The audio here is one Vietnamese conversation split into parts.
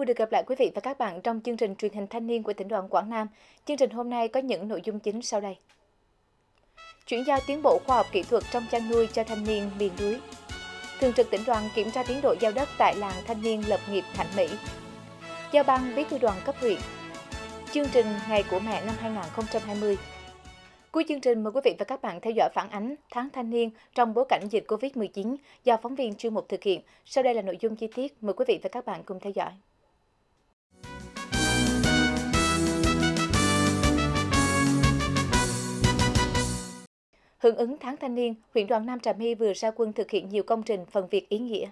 Vui được gặp lại quý vị và các bạn trong chương trình truyền hình thanh niên của tỉnh đoàn Quảng Nam. Chương trình hôm nay có những nội dung chính sau đây. Chuyển giao tiến bộ khoa học kỹ thuật trong chăn nuôi cho thanh niên miền núi. Thường trực tỉnh đoàn kiểm tra tiến độ giao đất tại làng thanh niên lập nghiệp Thạnh Mỹ. Giao ban bí thư đoàn cấp huyện. Chương trình Ngày của mẹ năm 2020 Cuối chương trình mời quý vị và các bạn theo dõi phản ánh tháng thanh niên trong bối cảnh dịch Covid-19 do phóng viên chuyên mục thực hiện. Sau đây là nội dung chi tiết, mời quý vị và các bạn cùng theo dõi. Hưởng ứng tháng thanh niên, huyện đoàn Nam Trà My vừa ra quân thực hiện nhiều công trình phần việc ý nghĩa.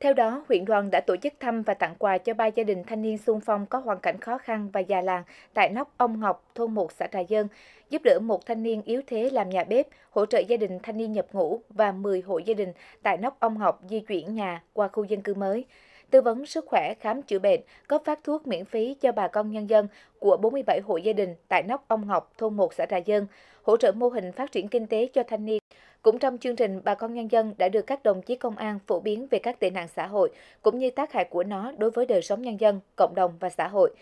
Theo đó, huyện đoàn đã tổ chức thăm và tặng quà cho ba gia đình thanh niên xung phong có hoàn cảnh khó khăn và già làng tại nóc Ông Ngọc, thôn 1 xã Trà Dân, giúp đỡ một thanh niên yếu thế làm nhà bếp, hỗ trợ gia đình thanh niên nhập ngũ và 10 hộ gia đình tại nóc Ông Ngọc di chuyển nhà qua khu dân cư mới tư vấn sức khỏe, khám chữa bệnh, cấp phát thuốc miễn phí cho bà con nhân dân của 47 hộ gia đình tại nóc Ông Ngọc, thôn 1 xã Trà Dân, hỗ trợ mô hình phát triển kinh tế cho thanh niên. Cũng trong chương trình, bà con nhân dân đã được các đồng chí công an phổ biến về các tệ nạn xã hội cũng như tác hại của nó đối với đời sống nhân dân, cộng đồng và xã hội.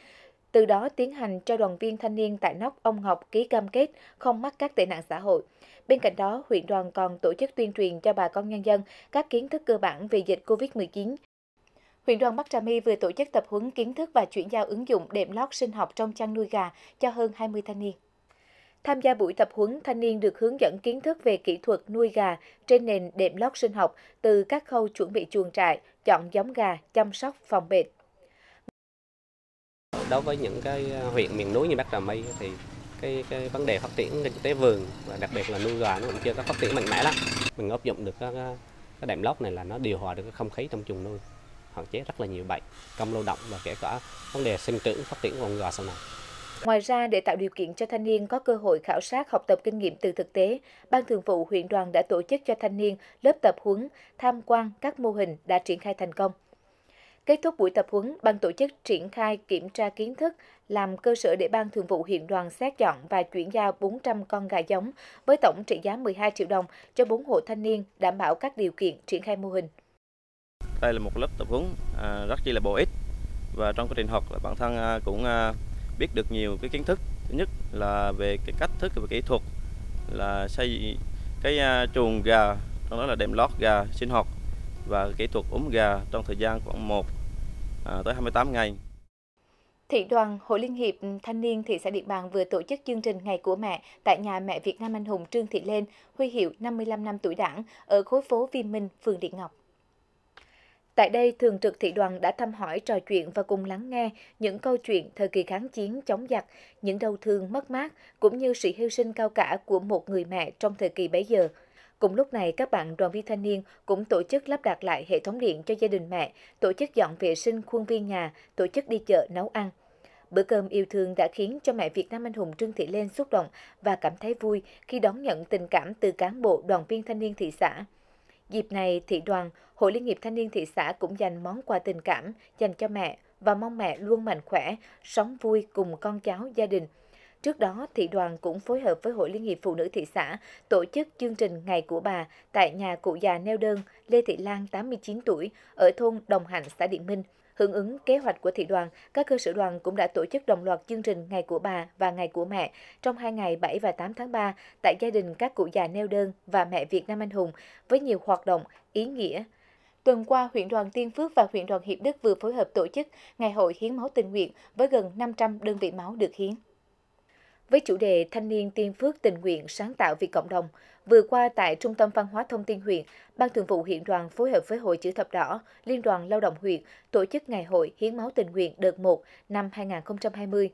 Từ đó tiến hành cho đoàn viên thanh niên tại nóc ông Ngọc ký cam kết không mắc các tệ nạn xã hội. Bên cạnh đó, huyện đoàn còn tổ chức tuyên truyền cho bà con nhân dân các kiến thức cơ bản về dịch COVID-19, Huyện đoàn Bắc Trà My vừa tổ chức tập huấn kiến thức và chuyển giao ứng dụng đệm lót sinh học trong chăn nuôi gà cho hơn 20 thanh niên. Tham gia buổi tập huấn, thanh niên được hướng dẫn kiến thức về kỹ thuật nuôi gà trên nền đệm lót sinh học từ các khâu chuẩn bị chuồng trại, chọn giống gà, chăm sóc, phòng bệnh. Đối với những cái à, huyện miền núi như Bắc Trà My thì cái, cái vấn đề phát triển kinh tế vườn và đặc biệt là nuôi gà nó cũng chưa có phát triển mạnh mẽ lắm. Mình áp dụng được cái, cái đệm lót này là nó điều hòa được cái không khí trong chuồng nuôi hạn chế rất là nhiều bệnh công lao động và kể cả vấn đề sinh trưởng phát triển của con gà sau này. Ngoài ra, để tạo điều kiện cho thanh niên có cơ hội khảo sát học tập kinh nghiệm từ thực tế, Ban Thường vụ huyện đoàn đã tổ chức cho thanh niên lớp tập huấn, tham quan các mô hình đã triển khai thành công. Kết thúc buổi tập huấn, ban tổ chức triển khai kiểm tra kiến thức, làm cơ sở để ban thường vụ huyện đoàn xét chọn và chuyển giao 400 con gà giống với tổng trị giá 12 triệu đồng cho 4 hộ thanh niên đảm bảo các điều kiện triển khai mô hình. Đây là một lớp tập huấn à, rất chi là bổ ích và trong quá trình học là bản thân à, cũng à, biết được nhiều cái kiến thức. Thứ nhất là về cái cách thức và kỹ thuật là xây cái à, chuồng gà, trong đó là đệm lót gà sinh học và kỹ thuật ốm gà trong thời gian khoảng 1 à, tới 28 ngày. Thị đoàn Hội Liên hiệp Thanh niên thị xã Điện Bàn vừa tổ chức chương trình Ngày của mẹ tại nhà mẹ Việt Nam anh hùng Trương Thị Lên, huy hiệu 55 năm tuổi Đảng ở khối phố Viên Minh, phường Điện Ngọc. Tại đây, Thường trực thị đoàn đã thăm hỏi trò chuyện và cùng lắng nghe những câu chuyện thời kỳ kháng chiến chống giặc, những đau thương mất mát cũng như sự hy sinh cao cả của một người mẹ trong thời kỳ bấy giờ. Cùng lúc này, các bạn đoàn viên thanh niên cũng tổ chức lắp đặt lại hệ thống điện cho gia đình mẹ, tổ chức dọn vệ sinh khuôn viên nhà, tổ chức đi chợ nấu ăn. Bữa cơm yêu thương đã khiến cho mẹ Việt Nam anh hùng Trương Thị Lên xúc động và cảm thấy vui khi đón nhận tình cảm từ cán bộ đoàn viên thanh niên thị xã. Dịp này, thị đoàn, Hội Liên hiệp Thanh niên thị xã cũng dành món quà tình cảm dành cho mẹ và mong mẹ luôn mạnh khỏe, sống vui cùng con cháu gia đình. Trước đó, thị đoàn cũng phối hợp với Hội Liên hiệp Phụ nữ thị xã tổ chức chương trình Ngày của bà tại nhà cụ già neo đơn Lê Thị Lan 89 tuổi ở thôn Đồng Hạnh, xã Điện Minh. Hưởng ứng kế hoạch của thị đoàn, các cơ sở đoàn cũng đã tổ chức đồng loạt chương trình Ngày của bà và Ngày của mẹ trong hai ngày 7 và 8 tháng 3 tại gia đình các cụ già neo đơn và mẹ Việt Nam Anh Hùng với nhiều hoạt động ý nghĩa. Tuần qua, huyện đoàn Tiên Phước và huyện đoàn Hiệp Đức vừa phối hợp tổ chức Ngày hội hiến máu tình nguyện với gần 500 đơn vị máu được hiến. Với chủ đề Thanh niên Tiên Phước tình nguyện sáng tạo vì cộng đồng, vừa qua tại Trung tâm Văn hóa Thông tin huyện, Ban Thường vụ huyện đoàn phối hợp với Hội Chữ Thập Đỏ, Liên đoàn Lao động huyện tổ chức Ngày hội Hiến máu tình nguyện đợt 1 năm 2020,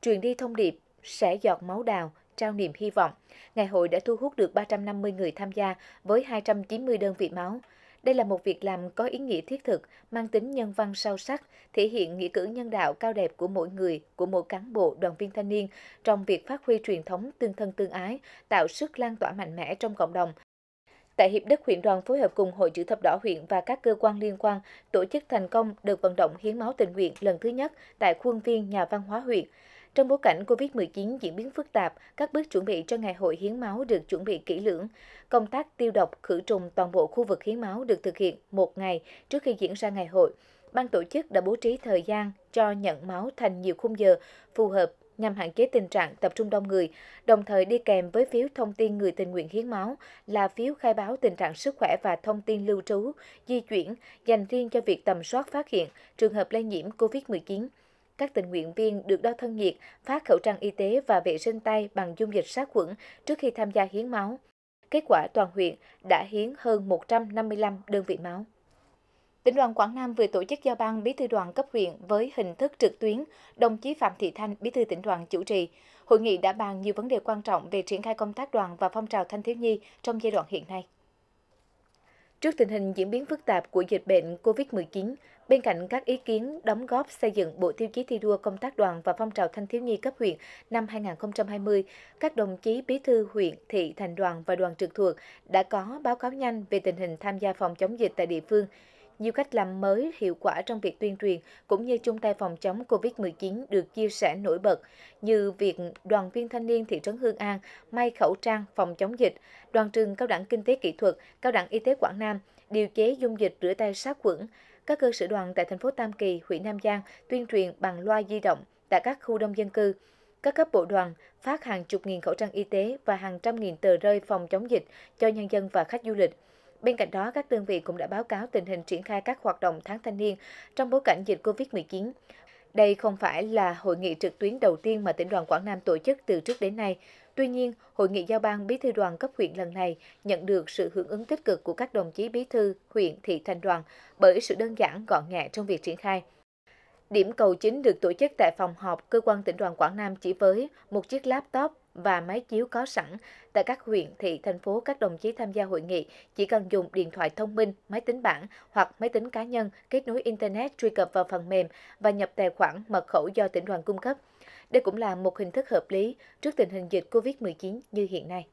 truyền đi thông điệp sẽ giọt máu đào, trao niềm hy vọng. Ngày hội đã thu hút được 350 người tham gia với 290 đơn vị máu. Đây là một việc làm có ý nghĩa thiết thực, mang tính nhân văn sâu sắc, thể hiện nghĩa cử nhân đạo cao đẹp của mỗi người, của mỗi cán bộ, đoàn viên thanh niên trong việc phát huy truyền thống tương thân tương ái, tạo sức lan tỏa mạnh mẽ trong cộng đồng. Tại Hiệp Đức, huyện đoàn phối hợp cùng Hội chữ thập đỏ huyện và các cơ quan liên quan tổ chức thành công đợt vận động hiến máu tình nguyện lần thứ nhất tại khuôn viên nhà văn hóa huyện. Trong bối cảnh COVID-19 diễn biến phức tạp, các bước chuẩn bị cho ngày hội hiến máu được chuẩn bị kỹ lưỡng. Công tác tiêu độc, khử trùng toàn bộ khu vực hiến máu được thực hiện một ngày trước khi diễn ra ngày hội. ban tổ chức đã bố trí thời gian cho nhận máu thành nhiều khung giờ phù hợp nhằm hạn chế tình trạng tập trung đông người, đồng thời đi kèm với phiếu thông tin người tình nguyện hiến máu là phiếu khai báo tình trạng sức khỏe và thông tin lưu trú, di chuyển dành riêng cho việc tầm soát phát hiện trường hợp lây nhiễm COVID-19. Các tình nguyện viên được đo thân nhiệt, phát khẩu trang y tế và vệ sinh tay bằng dung dịch sát khuẩn trước khi tham gia hiến máu. Kết quả toàn huyện đã hiến hơn 155 đơn vị máu. Tỉnh đoàn Quảng Nam vừa tổ chức giao ban bí thư đoàn cấp huyện với hình thức trực tuyến, đồng chí Phạm Thị Thanh, bí thư tỉnh đoàn chủ trì. Hội nghị đã bàn nhiều vấn đề quan trọng về triển khai công tác đoàn và phong trào thanh thiếu nhi trong giai đoạn hiện nay. Trước tình hình diễn biến phức tạp của dịch bệnh COVID-19, bên cạnh các ý kiến đóng góp xây dựng Bộ Tiêu chí thi đua công tác đoàn và phong trào thanh thiếu nhi cấp huyện năm 2020, các đồng chí bí thư huyện, thị, thành đoàn và đoàn trực thuộc đã có báo cáo nhanh về tình hình tham gia phòng chống dịch tại địa phương, nhiều cách làm mới hiệu quả trong việc tuyên truyền cũng như chung tay phòng chống COVID-19 được chia sẻ nổi bật như việc đoàn viên thanh niên thị trấn Hương An may khẩu trang phòng chống dịch, đoàn trường cao đẳng kinh tế kỹ thuật, cao đẳng y tế Quảng Nam điều chế dung dịch rửa tay sát khuẩn. Các cơ sở đoàn tại thành phố Tam Kỳ, huyện Nam Giang tuyên truyền bằng loa di động tại các khu đông dân cư. Các cấp bộ đoàn phát hàng chục nghìn khẩu trang y tế và hàng trăm nghìn tờ rơi phòng chống dịch cho nhân dân và khách du lịch. Bên cạnh đó, các đơn vị cũng đã báo cáo tình hình triển khai các hoạt động tháng thanh niên trong bối cảnh dịch COVID-19. Đây không phải là hội nghị trực tuyến đầu tiên mà tỉnh đoàn Quảng Nam tổ chức từ trước đến nay. Tuy nhiên, hội nghị giao ban bí thư đoàn cấp huyện lần này nhận được sự hưởng ứng tích cực của các đồng chí bí thư, huyện, thị, thành đoàn bởi sự đơn giản gọn nhẹ trong việc triển khai. Điểm cầu chính được tổ chức tại phòng họp cơ quan tỉnh đoàn Quảng Nam chỉ với một chiếc laptop và máy chiếu có sẵn. Tại các huyện, thị, thành phố, các đồng chí tham gia hội nghị chỉ cần dùng điện thoại thông minh, máy tính bảng hoặc máy tính cá nhân kết nối Internet truy cập vào phần mềm và nhập tài khoản mật khẩu do tỉnh đoàn cung cấp. Đây cũng là một hình thức hợp lý trước tình hình dịch COVID-19 như hiện nay.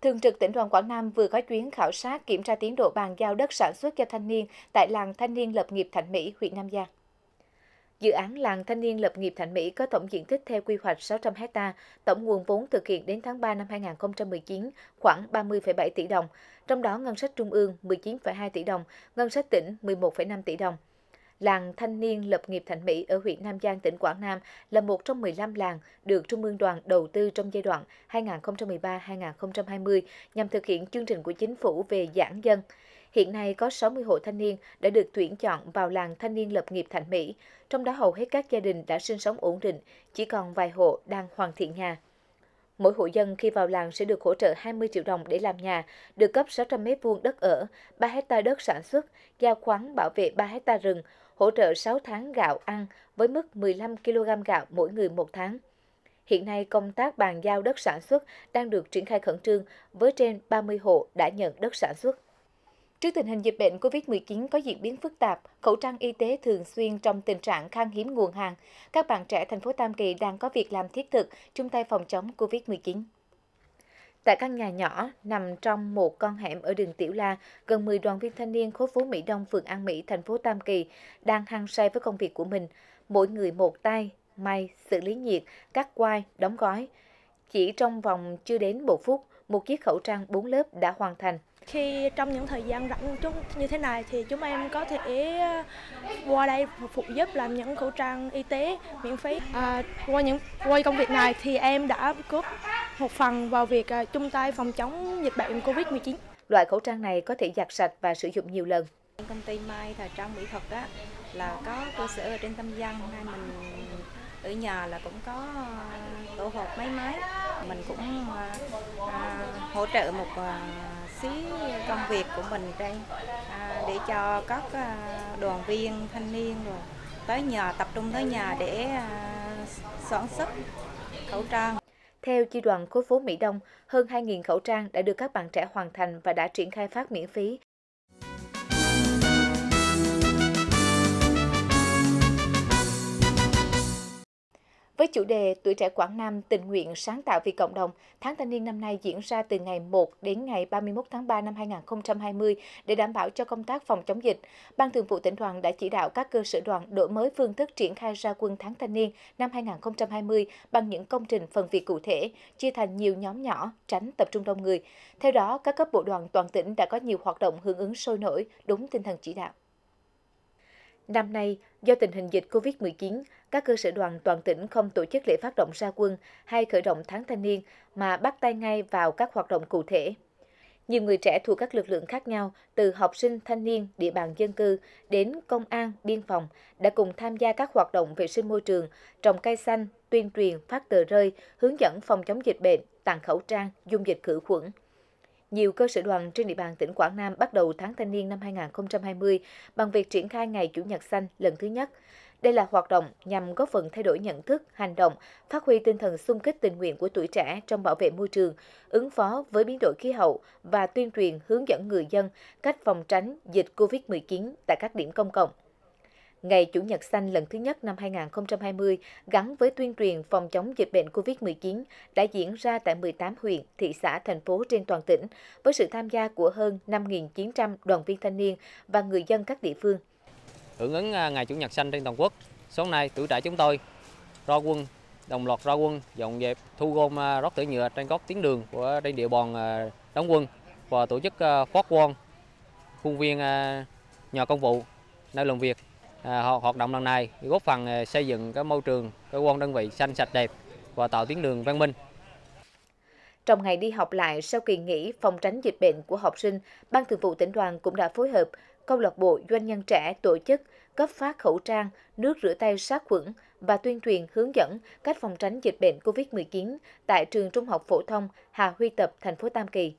Thường trực tỉnh đoàn Quảng Nam vừa có chuyến khảo sát kiểm tra tiến độ bàn giao đất sản xuất cho thanh niên tại làng thanh niên lập nghiệp Thạnh Mỹ, huyện Nam Giang. Dự án làng thanh niên lập nghiệp Thạnh Mỹ có tổng diện tích theo quy hoạch 600 ha, tổng nguồn vốn thực hiện đến tháng 3 năm 2019 khoảng 30,7 tỷ đồng, trong đó ngân sách trung ương 19,2 tỷ đồng, ngân sách tỉnh 11,5 tỷ đồng. Làng Thanh niên lập nghiệp Thạnh Mỹ ở huyện Nam Giang, tỉnh Quảng Nam là một trong 15 làng được Trung ương đoàn đầu tư trong giai đoạn 2013-2020 nhằm thực hiện chương trình của chính phủ về giãn dân. Hiện nay có 60 hộ thanh niên đã được tuyển chọn vào làng thanh niên lập nghiệp Thạnh Mỹ, trong đó hầu hết các gia đình đã sinh sống ổn định, chỉ còn vài hộ đang hoàn thiện nhà. Mỗi hộ dân khi vào làng sẽ được hỗ trợ 20 triệu đồng để làm nhà, được cấp 600 m vuông đất ở, 3 hecta đất sản xuất, giao khoáng bảo vệ 3 hecta rừng, hỗ trợ 6 tháng gạo ăn với mức 15 kg gạo mỗi người một tháng. Hiện nay, công tác bàn giao đất sản xuất đang được triển khai khẩn trương với trên 30 hộ đã nhận đất sản xuất. Trước tình hình dịch bệnh COVID-19 có diễn biến phức tạp, khẩu trang y tế thường xuyên trong tình trạng khan hiếm nguồn hàng, các bạn trẻ thành phố Tam Kỳ đang có việc làm thiết thực chung tay phòng chống COVID-19. Tại căn nhà nhỏ nằm trong một con hẻm ở đường Tiểu La, gần 10 đoàn viên thanh niên khối phố Mỹ Đông, phường An Mỹ, thành phố Tam Kỳ đang hăng say với công việc của mình. Mỗi người một tay, may, xử lý nhiệt, cắt quai, đóng gói. Chỉ trong vòng chưa đến một phút, một chiếc khẩu trang 4 lớp đã hoàn thành. Khi trong những thời gian rảnh chúng như thế này thì chúng em có thể ờ, qua đây phụ giúp làm những khẩu trang y tế miễn phí. À, qua những qua công việc này thì em đã góp một phần vào việc uh, chung tay phòng chống dịch bệnh Covid-19. Loại khẩu trang này có thể giặt sạch và sử dụng nhiều lần. Công ty Mai thời trang mỹ thuật á là có cơ sở ở trên Tâm Giang, hay mình ở nhà là cũng có tổ hợp máy máy mình cũng uh, hỗ trợ một uh, xí công việc của mình đây à, để cho các à, đoàn viên thanh niên rồi tới nhà tập trung tới nhà để à, sản xuất khẩu trang. Theo chi đoàn khối phố Mỹ Đông, hơn 2.000 khẩu trang đã được các bạn trẻ hoàn thành và đã triển khai phát miễn phí. Với chủ đề Tuổi trẻ Quảng Nam tình nguyện sáng tạo vì cộng đồng, tháng thanh niên năm nay diễn ra từ ngày 1 đến ngày 31 tháng 3 năm 2020 để đảm bảo cho công tác phòng chống dịch. Ban Thường vụ tỉnh đoàn đã chỉ đạo các cơ sở đoàn đổi mới phương thức triển khai ra quân tháng thanh niên năm 2020 bằng những công trình phần việc cụ thể, chia thành nhiều nhóm nhỏ, tránh tập trung đông người. Theo đó, các cấp bộ đoàn toàn tỉnh đã có nhiều hoạt động hưởng ứng sôi nổi, đúng tinh thần chỉ đạo. Năm nay, do tình hình dịch COVID-19, các cơ sở đoàn toàn tỉnh không tổ chức lễ phát động ra quân hay khởi động tháng thanh niên mà bắt tay ngay vào các hoạt động cụ thể. Nhiều người trẻ thuộc các lực lượng khác nhau, từ học sinh, thanh niên, địa bàn dân cư đến công an, biên phòng, đã cùng tham gia các hoạt động vệ sinh môi trường, trồng cây xanh, tuyên truyền, phát tờ rơi, hướng dẫn phòng chống dịch bệnh, tặng khẩu trang, dung dịch khử khuẩn. Nhiều cơ sở đoàn trên địa bàn tỉnh Quảng Nam bắt đầu tháng thanh niên năm 2020 bằng việc triển khai Ngày Chủ nhật xanh lần thứ nhất. Đây là hoạt động nhằm góp phần thay đổi nhận thức, hành động, phát huy tinh thần xung kích tình nguyện của tuổi trẻ trong bảo vệ môi trường, ứng phó với biến đổi khí hậu và tuyên truyền hướng dẫn người dân cách phòng tránh dịch COVID-19 tại các điểm công cộng. Ngày Chủ nhật xanh lần thứ nhất năm 2020 gắn với tuyên truyền phòng chống dịch bệnh COVID-19 đã diễn ra tại 18 huyện, thị xã, thành phố trên toàn tỉnh với sự tham gia của hơn 5.900 đoàn viên thanh niên và người dân các địa phương. Hưởng ứng à, Ngày Chủ nhật xanh trên toàn quốc, sáng nay tuổi trẻ chúng tôi ra quân đồng loạt ra quân dọn dẹp thu gom à, rác thải nhựa trên các tuyến đường của trên địa bàn à, đóng quân và tổ chức phát quang khuôn viên nhà công vụ nơi làm việc hoạt động lần này góp phần à, xây dựng cái môi trường cơ quan đơn vị xanh sạch đẹp và tạo tuyến đường văn minh. Trong ngày đi học lại sau kỳ nghỉ phòng tránh dịch bệnh của học sinh, Ban Thường vụ tỉnh đoàn cũng đã phối hợp câu lạc bộ doanh nhân trẻ tổ chức cấp phát khẩu trang, nước rửa tay sát khuẩn và tuyên truyền hướng dẫn cách phòng tránh dịch bệnh COVID-19 tại trường Trung học phổ thông Hà Huy Tập, thành phố Tam Kỳ.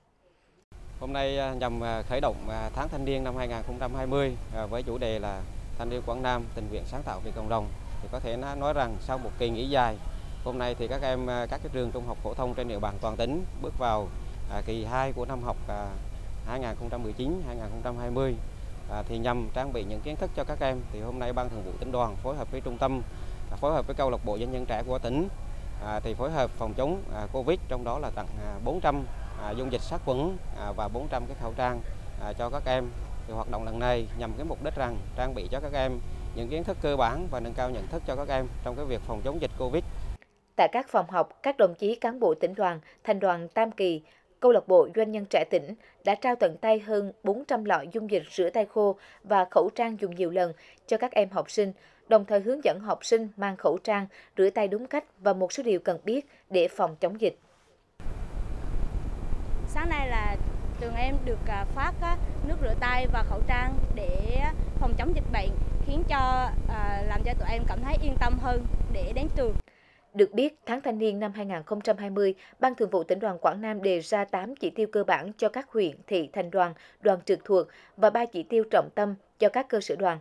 Hôm nay à, nhằm khởi động tháng thanh niên năm 2020 với chủ đề là thanh niên Quảng Nam tình nguyện sáng tạo vì cộng đồng. Thì có thể nói rằng sau một kỳ nghỉ dài hôm nay thì các em à, các cái trường trung học phổ thông trên địa bàn toàn tỉnh bước vào à, kỳ 2 của năm học à, 2019 2020 à, thì nhằm trang bị những kiến thức cho các em thì hôm nay ban thường vụ tỉnh đoàn phối hợp với trung tâm à, phối hợp với câu lạc bộ doanh nhân trẻ của tỉnh thì phối hợp phòng chống Covid trong đó là tặng 400 dung dịch sát khuẩn và 400 cái khẩu trang cho các em thì hoạt động lần này nhằm cái mục đích rằng trang bị cho các em những kiến thức cơ bản và nâng cao nhận thức cho các em trong cái việc phòng chống dịch Covid. Tại các phòng học, các đồng chí cán bộ tỉnh đoàn, thành đoàn Tam Kỳ, câu lạc bộ doanh nhân trẻ tỉnh đã trao tận tay hơn 400 lọ dung dịch rửa tay khô và khẩu trang dùng nhiều lần cho các em học sinh, đồng thời hướng dẫn học sinh mang khẩu trang, rửa tay đúng cách và một số điều cần biết để phòng chống dịch. Sáng nay là trường em được à, phát nước rửa tay và khẩu trang để phòng chống dịch bệnh khiến cho à, làm cho tụi em cảm thấy yên tâm hơn để đến trường. Được biết, tháng thanh niên năm 2020, Ban Thường vụ tỉnh đoàn Quảng Nam đề ra 8 chỉ tiêu cơ bản cho các huyện, thị, thành đoàn, đoàn trực thuộc và 3 chỉ tiêu trọng tâm cho các cơ sở đoàn.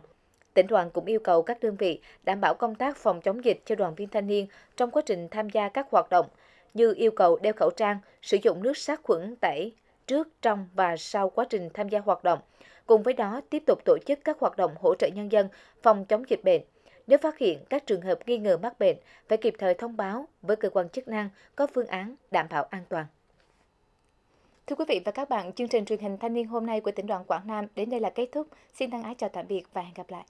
Tỉnh đoàn cũng yêu cầu các đơn vị đảm bảo công tác phòng chống dịch cho đoàn viên thanh niên trong quá trình tham gia các hoạt động, như yêu cầu đeo khẩu trang, sử dụng nước sát khuẩn tẩy, trước, trong và sau quá trình tham gia hoạt động. Cùng với đó, tiếp tục tổ chức các hoạt động hỗ trợ nhân dân phòng chống dịch bệnh. Nếu phát hiện các trường hợp nghi ngờ mắc bệnh, phải kịp thời thông báo với cơ quan chức năng có phương án đảm bảo an toàn. Thưa quý vị và các bạn, chương trình truyền hình thanh niên hôm nay của tỉnh đoàn Quảng Nam đến đây là kết thúc. Xin thân ái chào tạm biệt và hẹn gặp lại.